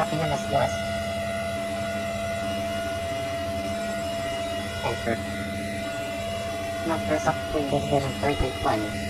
Copy the list, Lewis. Enter. Microsoft Windows version 3.1.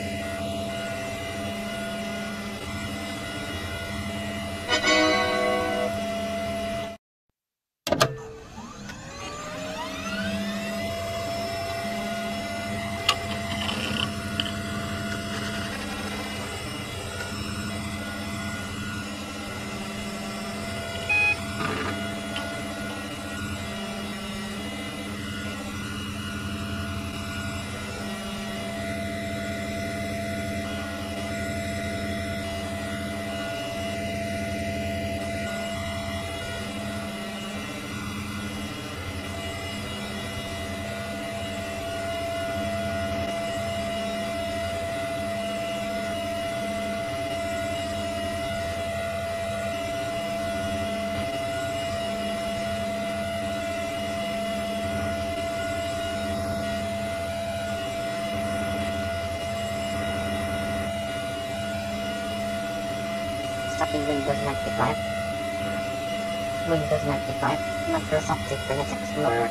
starting Windows 95. Windows 95, Microsoft Internet Explorer.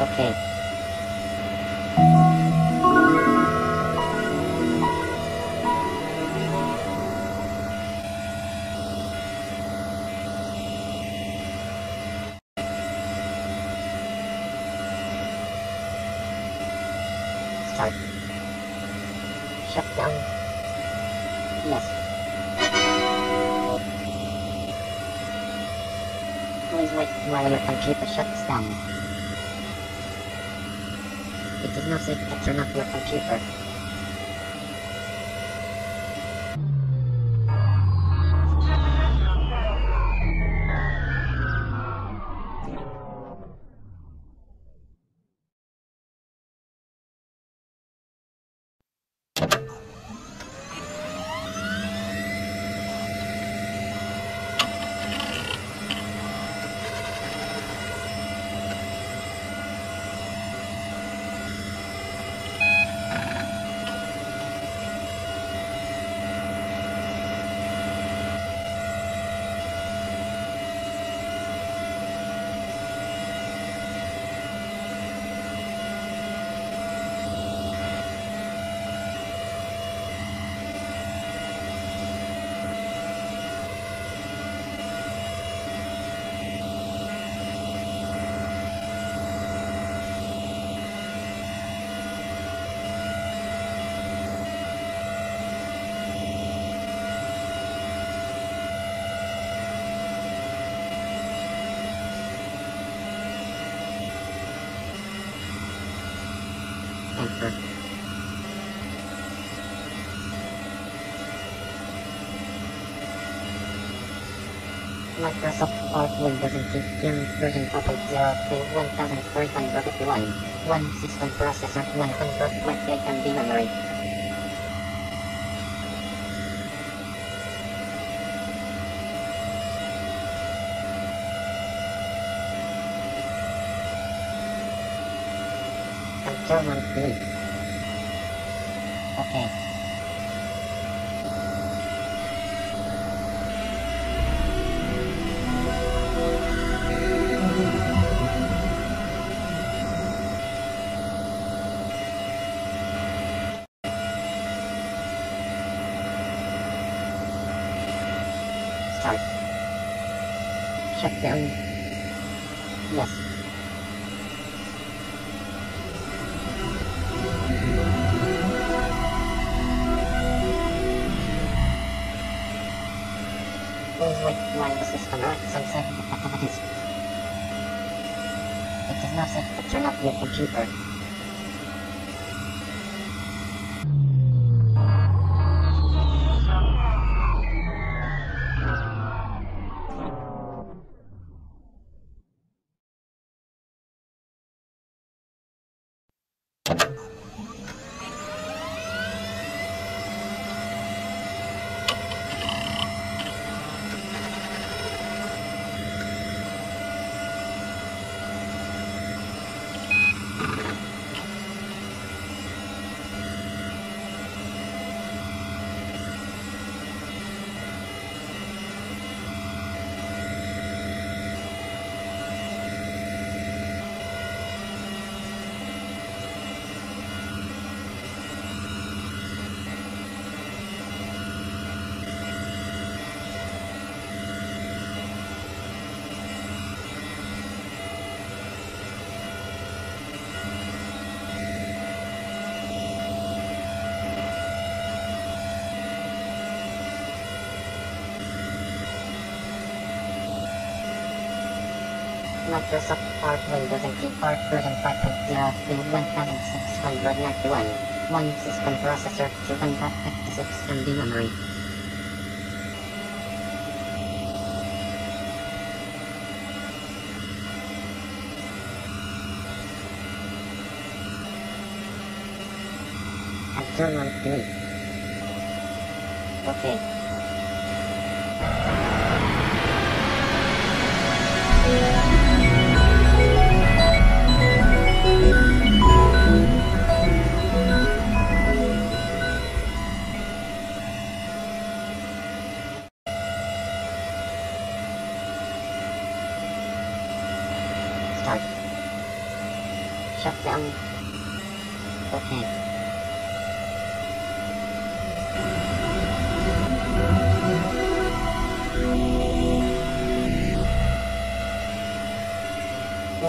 Okay. Shut down. Yes. Please wait while your computer shuts down. It is not safe to turn off your computer. Microsoft Word Windows NT version 4.0 to 1045 1 system processor 128 MB memory. Okay. Shut down. Yes. with wireless system or some set of activities. It is not safe to turn off your computer. Microsoft Part Windows NT Part version 5.0 to 1691. One system processor, 256 MB memory. And turn on delete. Okay.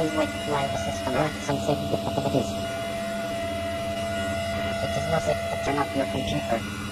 Please wait while the system runs some safety activities. It is not safe to turn off your computer.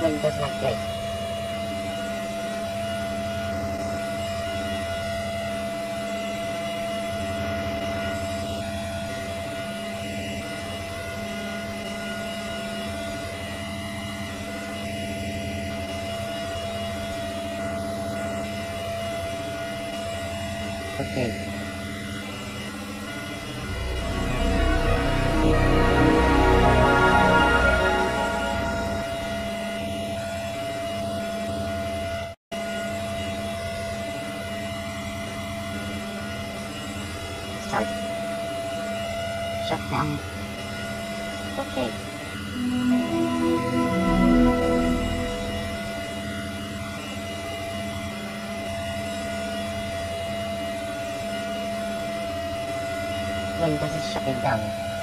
Windows Windows is shutting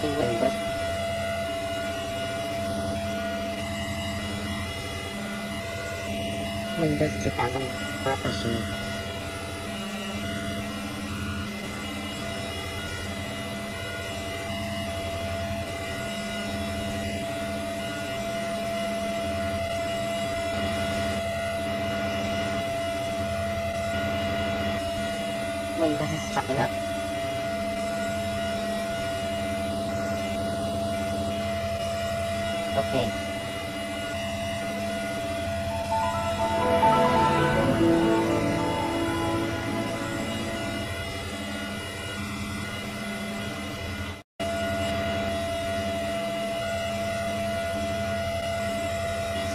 Windows. Windows 2000 Professional. Windows is up. thing.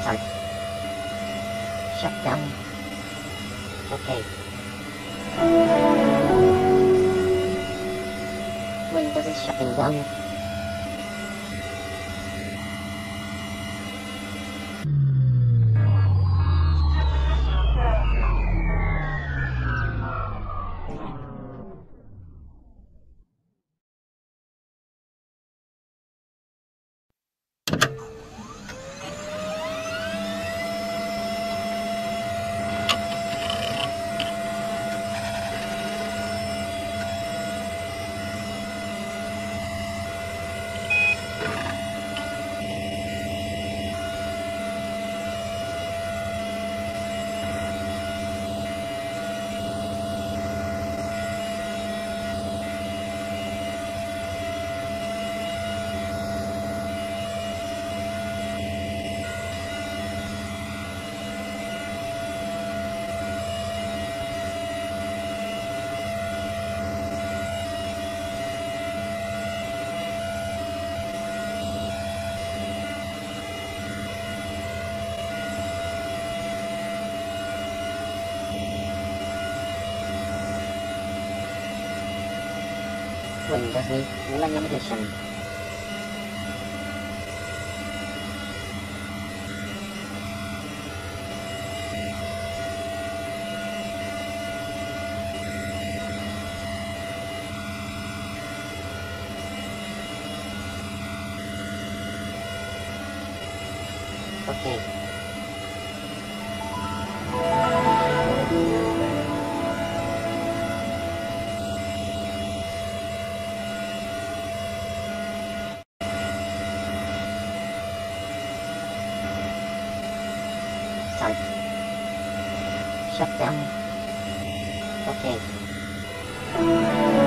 Start. Shut down. Okay. Windows is shutting down. Windows ni Millennium Edition. Okay. Shut down. Okay.